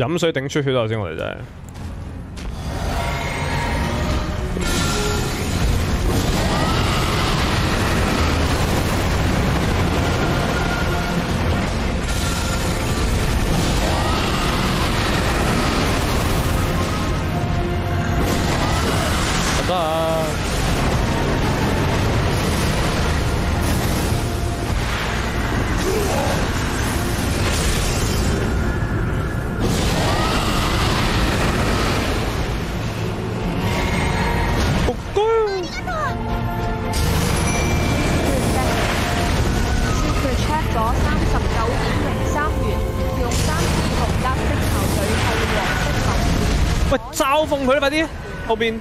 飲水頂出血頭先，我哋真係。得咗三十九点零三元，用三次紅格色球隊後黃色球喂，嘲讽佢啦，快啲！後邊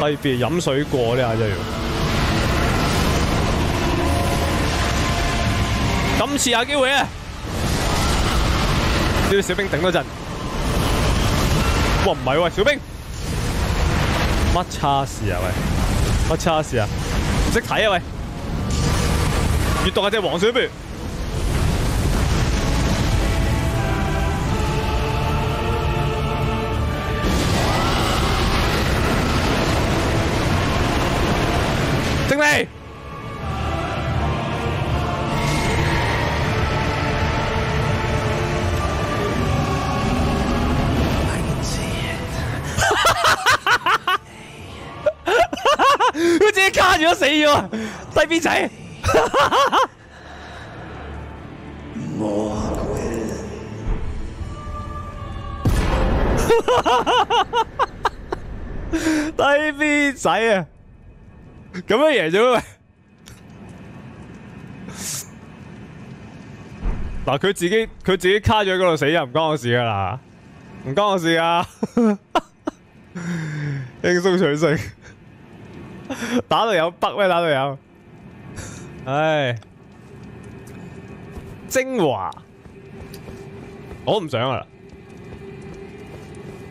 低 B 飲水过呢下就要要。今次有機會啊！呢啲小兵頂多陣。哇，唔係喎，小兵，乜叉事啊喂？乜叉事啊？唔識睇啊喂！閱讀下隻黃水不如？正你！住咗死咗，低 B 仔。低 B 仔啊！咁樣贏咗喂！嗱，佢自己佢自己卡咗嗰度死啊，唔關我事噶啦，唔關我事啊！輕鬆取勝。打到有北咩？打到有，唉，精華，我唔想啊！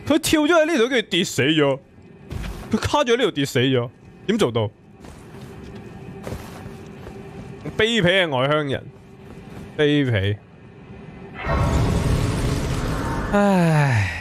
佢跳咗喺呢度，跟住跌死咗，佢卡咗喺呢度跌死咗，點做到？卑鄙嘅外鄉人，卑鄙，唉。